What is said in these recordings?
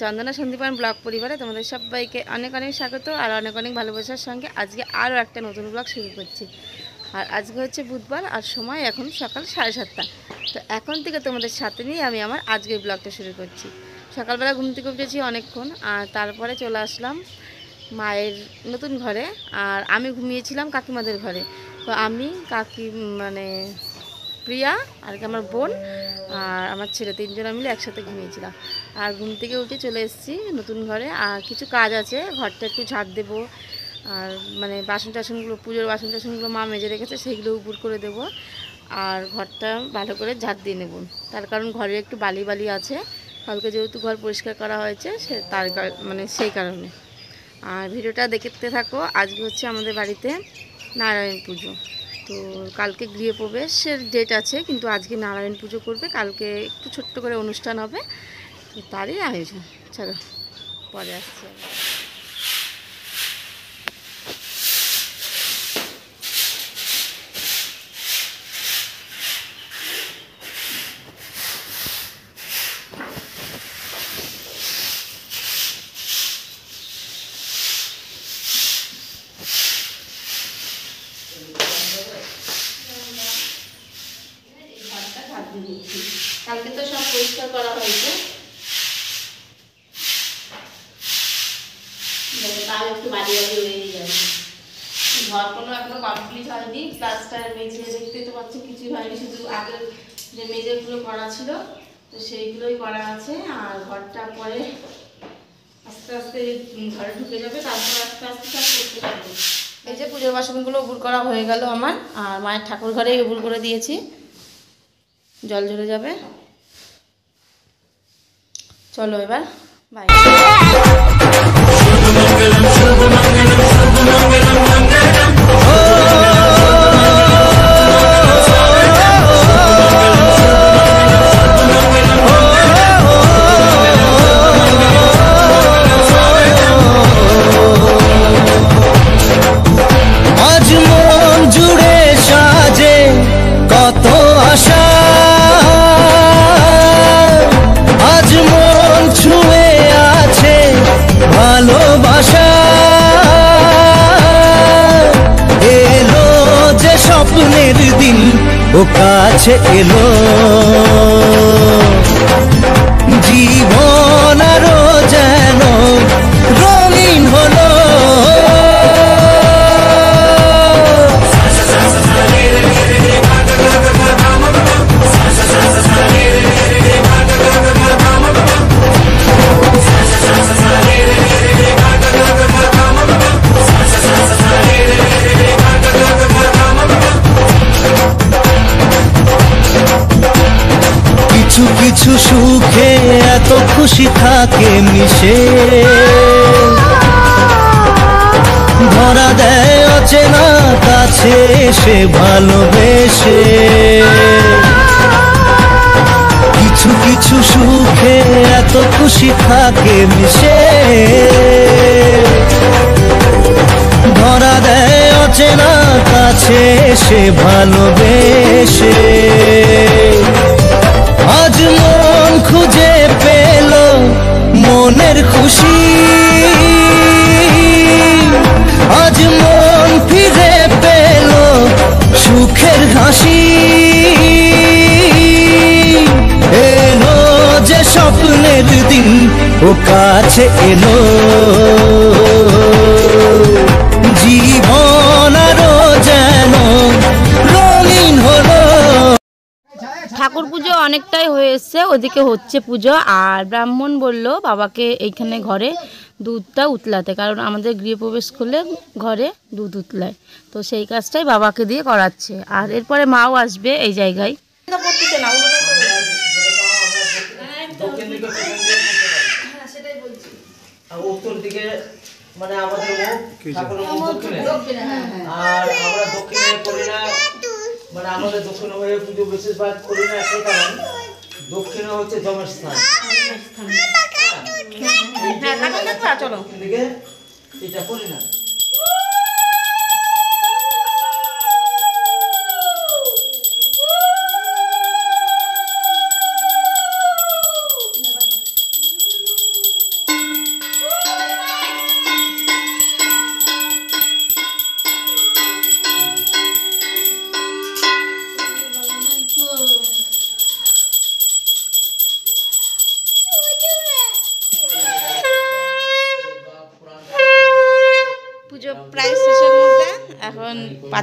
চন্দনা Sandipan blog পরিবারে তোমাদের সবাইকে অনেক অনেক স্বাগত আর অনেক অনেক ভালোবাসার সঙ্গে আজকে আরও একটা নতুন ব্লগ শুরু করছি। আর আজকে হচ্ছে বুধবার আর সময় এখন সকাল সাড়ে সাতটা। তো এখন থেকে তোমাদের সাথে নিয়ে আমি আমার আজকের ব্লগটা শুরু করছি। সকালবেলা ঘুম থেকে উঠেছি অনেকক্ষণ আর তারপরে চলে আসলাম মায়ের নতুন ঘরে আর আমি ঘুমিয়েছিলাম কাকিমাদের ঘরে। তো আমি কাকি মানে প্রিয়া আর আমার বোন আর আমার ছেলে তিনজনে মিলে একসাথে ঘুমিয়েছিলাম। আর ঘুম থেকে উঠে চলে এসেছি নতুন ঘরে। আর কিছু কাজ আছে, ঘরটা একটু ঝাড় দেবো। আর মানে বাসন টাসনগুলো, পুজোর বাসন টাসনগুলো মা মেজে রেখেছে সেইগুলো উপর করে দেবো। আর ঘরটা ভালো করে ঝাড় দিয়ে নেব। তার কারণ ঘরে একটু বালি বালি আছে। কালকে যেহেতু ঘর পরিষ্কার করা হয়েছে, সে তার মানে সেই কারণে। আর ভিডিওটা দেখতে থাকো। আজকে হচ্ছে আমাদের বাড়িতে নারায়ণ পুজো। তো কালকে গৃহপ্রবেশের ডেট আছে, কিন্তু আজকে নারায়ণ পুজো করবে, কালকে একটু ছোট্ট করে অনুষ্ঠান হবে, তো তারই আয়োজন। চলো, পরে আসছি আবার। ঘরটা ঝাড় দিয়ে দিচ্ছি। কালকে তো সব পরিষ্কার করা হয়েছে তাও একটু বাড়ি রয়ে যাবে ঘর কোনো এখনও কমপ্লিট হয়নি মেঝে তো কিছুই হয়নি, শুধু আগের যে করা ছিল, তো সেইগুলোই করা আছে। আর ঘরটা পরে আস্তে আস্তে ঘরে ঢুকে যাবে, তারপর আস্তে আস্তে সব করতে পারব এই যে পুজোর বাসনগুলো উবুর করা হয়ে গেল আমার, আর মায়ের ঠাকুর ঘরেই উবুর করে দিয়েছি। জল ঝরে যাবে। চলো এবার bye Mangalam, Shubh Mangalam, Shubh Mangalam. কাছে এলো। খুশি থাকে মিশে। ধরা দেয় অচেনা কাছে সে ভালোবেসে। কিছু কিছু সুখে এত খুশি থাকে মিশে। ধরা দেয় অচেনা কাছে সে ভালোবেসে। কাছে এলো। জীবন আরও যেন রঙিন হলো। ঠাকুর পুজো অনেকটাই হয়ে এসছে ওদিকে হচ্ছে পুজো আর ব্রাহ্মণ বলল বাবাকে এইখানে ঘরে দুধটা উতলাতে কারণ আমাদের গৃহপ্রবেশ করলে ঘরে দুধ উতলায়। তো সেই কাজটাই বাবাকে দিয়ে করাচ্ছে। আর এরপরে মাও আসবে এই জায়গায়। উত্তর দিকে মানে আমাদের মুখ ঠাকুরের মুখ দক্ষিণে। আর আমরা দক্ষিণে করি না মানে আমাদের দক্ষিণে হয়ে পুজো বিশেষভাগ করি না একই কারণ দক্ষিণে হচ্ছে জমের স্থান হ্যাঁ, এটা করি না।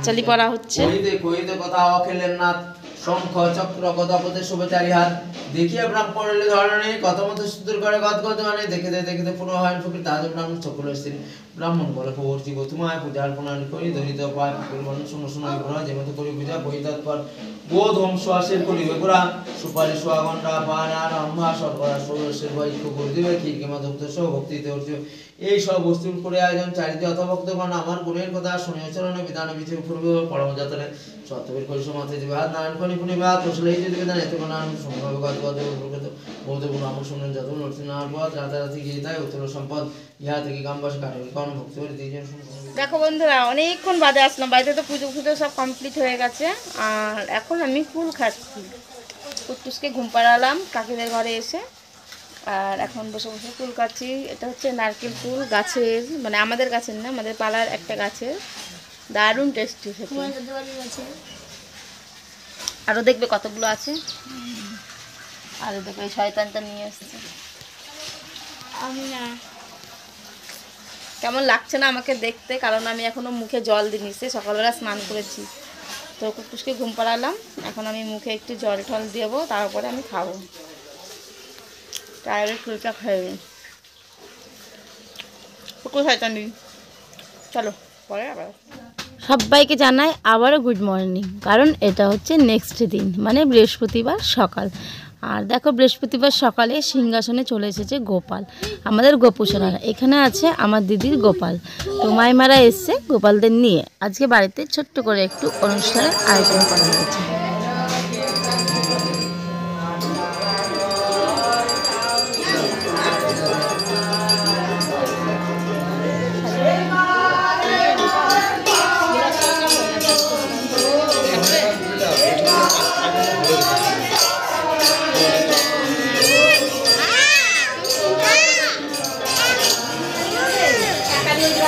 পাঁচালি হচ্ছে। কহিতে কথা অখেলেন নাথ শঙ্খ চক্র গদাপদে শুভচারী হাত দেখিয়া ব্রাহ্মণের ধরনে কথা মতো সুদূর করে গদ গদ মানে দেখিতে দেখিতে পুনঃ হয় ফকির তাজ ব্রাহ্মণ সকল স্ত্রী ব্রাহ্মণ বলে পূজা অর্পণ করি ধরিত পায় করি পূজা বই তৎপর গোরা সুপারি সোয়া পান সরবরা বৈক্য করে কিমা দুগ্ধ সহ ভক্তিতে এই সব বস্তুর করে আয়োজন চারিতে অথভক্তগণ আমার গুণের কথা শুনে চরণে বিধান বিধি পূর্ব পরম যাতনে সত্যবীর করিস মাথে দিবে হাত নারায়ণ কনি পুনি বাদ কৌশল এই যদি বিধান এত কোন সমভাবে গত গত প্রকৃত বৌদ্ধ গুণ আমার শুনেন যত নরসি নার পথ রাতারাতি গিয়ে তাই উত্তর সম্পদ। ইহা থেকে গামবাস কাটে কর্ম ভক্তি করে দিয়েছেন দেখো বন্ধুরা, অনেকক্ষণ বাদে আসলাম, বাড়িতে তো পুজো ফুজো সব কমপ্লিট হয়ে গেছে। আর এখন আমি ফুল খাচ্ছি। কুট্টুসকে ঘুম পাড়ালাম, কাকিদের ঘরে এসে। আর এখন বসে বসে ফুল খাচ্ছি এটা হচ্ছে নারকেল ফুল গাছের মানে আমাদের গাছের না আমাদের পাড়ার একটা গাছের। দারুণ টেস্টি আরও দেখবে কতগুলো আছে। আরও দেখবে এই শয়তানটা নিয়ে এসছে আমি না। কেমন লাগছে না আমাকে দেখতে? কারণ আমি এখনও মুখে জল দিয়ে নিচ্ছি সকালবেলা স্নান করেছি। তো কুকুসকে ঘুম পাড়ালাম। এখন আমি মুখে একটু জল টল দেবো তারপরে আমি খাব। ফুলটা খাইবে কুকুর শয়তানি চলো, পরে আবার। সবাইকে জানাই আবারও গুড মর্নিং কারণ এটা হচ্ছে নেক্সট দিন মানে বৃহস্পতিবার সকাল। আর দেখো বৃহস্পতিবার সকালে সিংহাসনে চলে এসেছে গোপাল, আমাদের গোপুসোনারা। এখানে আছে আমার দিদির গোপাল। তো মাইমারা এসছে গোপালদের নিয়ে। আজকে বাড়িতে ছোট্ট করে একটু অনুষ্ঠানের আয়োজন করা হয়েছে।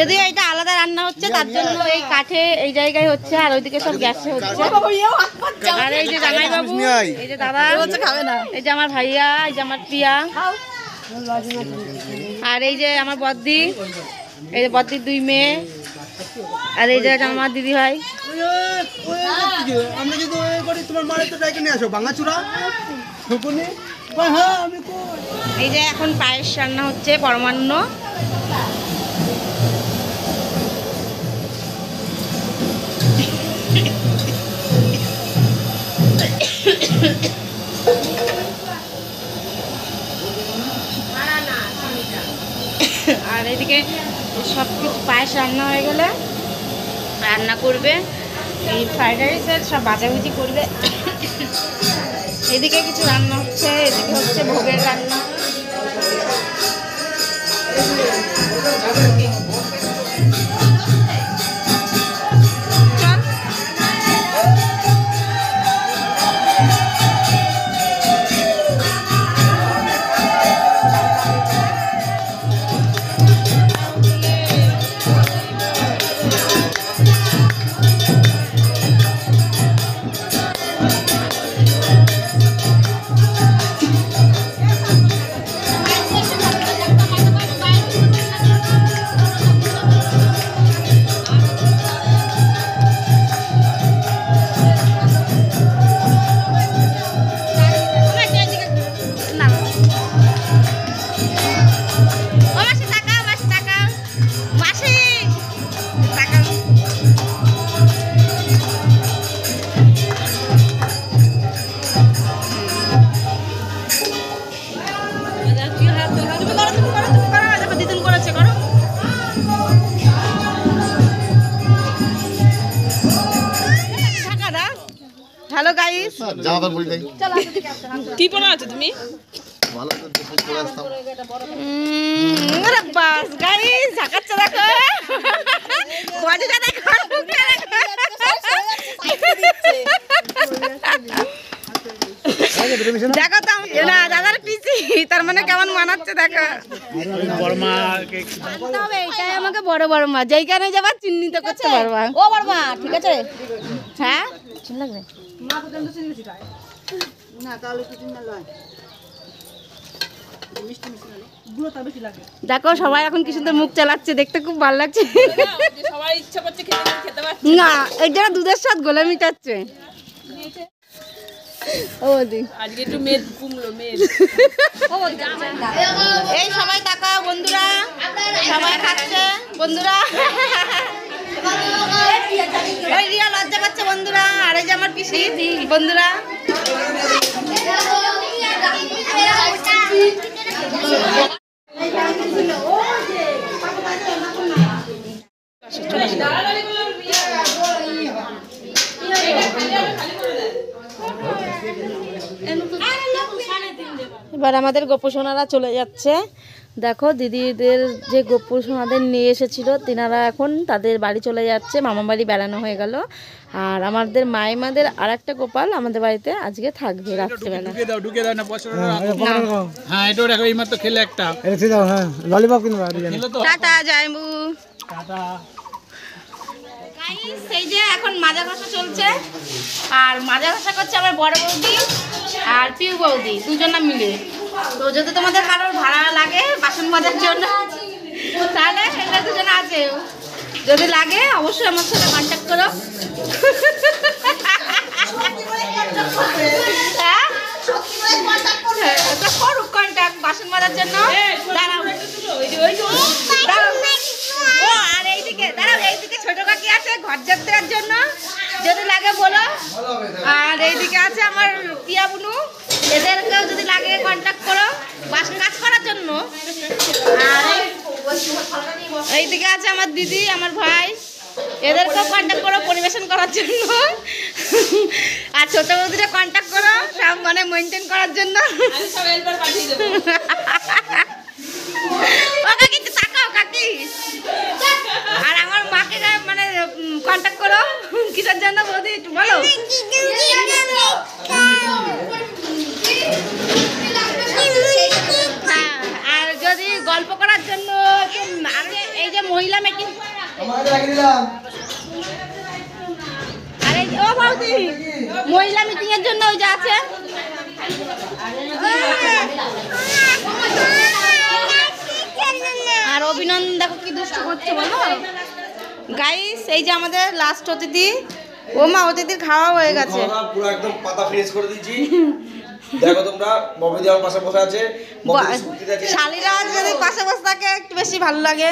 যদিও এটা আলাদা রান্না হচ্ছে তার জন্য এই কাঠে এই জায়গায় হচ্ছে আর ওইদিকে সব গ্যাসে হচ্ছে। আর এই যে জামাই বাবু এই যে দাদা এই যে আমার ভাইয়া এই যে আমার প্রিয়া। আর এই যে আমার বদ্দি এই যে বদ্দির দুই মেয়ে আর এই যে আমার দিদি ভাই। আমরা যদি তোমার মারে তো ডাইকে নিয়ে আসো ভাঙাচুরা হ্যাঁ এই যে এখন পায়েস রান্না হচ্ছে, পরমান্ন। আর এদিকে সব কিছু পায়েস রান্না হয়ে গেলে, রান্না করবে। এই ফ্রাইড রাইসের সব ভাজাভুজি করবে। এদিকে কিছু রান্না হচ্ছে এদিকে হচ্ছে ভোগের রান্না। কথা বলি কি পড়া আছো তুমি? ভালো বাস গাড়ি ঝাকাচ্ছে দেখো। দেখো দেখো। তো না দাদার পিসি তার মানে কেমন মানাচ্ছে দেখো। এটাই আমাকে বড় বড় মা যেইখানে যাবার চিহ্নিত করতে পারবা। ও বড় মা ঠিক আছে। হ্যাঁ? লাগবে চিন দেখো সবাই এখন কি সুন্দর মুখ চালাচ্ছে দেখতে খুব ভালো লাগছে। সবাই ইচ্ছা করছে খেতে খেতে পারছে। না এই যারা দুধের সাথে গোলে মিটাচ্ছে। ও দি। আজকে একটু মেদ কমলো মেদ। এই সবাই তাকাও বন্ধুরা। সবাই খাচ্ছে বন্ধুরা। বন্ধুরা আর এই যে আমার পিসি বন্ধুরা। এবার আমাদের গোপসোনারা চলে যাচ্ছে। দেখো দিদিদের যে গোপসোনাদের নিয়ে এসেছিল তেনারা এখন তাদের বাড়ি চলে যাচ্ছে মামা বাড়ি বেড়ানো হয়ে গেল। আর আমাদের মাইমাদের আর একটা গোপাল আমাদের বাড়িতে আজকে থাকবে রাত্রেবেলা। ঢুকে দাও ঢুকে দাও না পছন্দ হ্যাঁ এটাও দেখো এই মাত্র খেলে একটা। হ্যাঁ সেই যে এখন মাজা ঘষা চলছে। আর মাজা ঘষা করছে আমার বড় বৌদি আর পিউ বৌদি দুজনা মিলে। তো যদি তোমাদের কারোর ভাড়া লাগে বাসন মাজার জন্য তাহলে এরা দুজনে আছে। যদি লাগে অবশ্যই আমার সাথে কন্ট্যাক্ট করো। হ্যাঁ? হ্যাঁ, করুক কন্ট্যাক্ট বাসন মাজার জন্য। দাঁড়াও। ও আর এইদিকে দাঁড়াও এইদিকে আছে জন্য। যদি লাগে বলো। আর এইদিকে আছে আমার টিয়া বুনু এদেরকেও যদি লাগে কন্ট্যাক্ট করো বাস কাজ করার জন্য। আর এই- এইদিকে আছে আমার দিদি আমার ভাই। এদেরকেও কন্ট্যাক্ট করো পরিবেশন করার জন্য। আর ছোট বৌদিটা কন্ট্যাক্ট করো সব মানে মেনটেন করার জন্য। অভিনন্দন দেখো কি দুষ্ট করছে বলো? গাইস এই যে আমাদের লাস্ট অতিথি। ও মা অতিথির খাওয়া হয়ে গেছে। পুরো একদম পাতা ফ্রেশ করে দিয়েছি। দেখো তোমরা ববিদি আমার পাশে বসে আছে। শালিরা যদি পাশে বসে থাকে একটু বেশি ভালো লাগে।